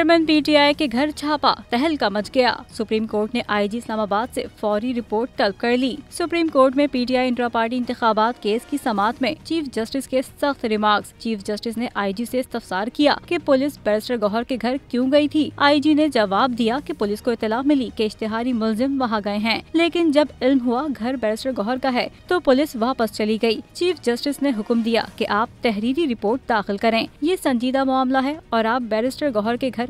Chairman PTI के घर छापा तहलका मच गया। सुप्रीम कोर्ट ने आईजी इस्लामाबाद से फौरी रिपोर्ट तलब कर ली। सुप्रीम कोर्ट में पीटीआई इंट्रा पार्टी इंतबात केस की समात में चीफ जस्टिस के सख्त रिमार्क्स। चीफ जस्टिस ने आईजी से इस्तफसार किया कि पुलिस बैरिस्टर गौहर के घर क्यों गई थी। आईजी ने जवाब दिया कि पुलिस को इतला मिली कि इश्तेहारी मुलजिम वहाँ गए हैं। लेकिन जब इल्म हुआ घर बैरिस्टर गौहर का है तो पुलिस वापस चली गई चीफ जस्टिस ने हुक्म दिया की आप तहरीरी रिपोर्ट दाखिल करें। ये संजीदा मामला है और आप बैरिस्टर गौहर के घर